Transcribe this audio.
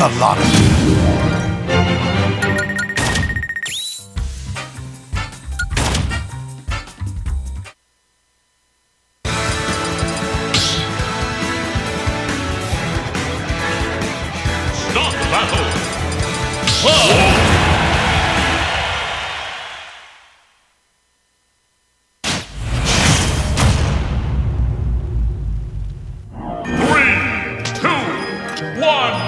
a lot of Stop battle! Whoa! one.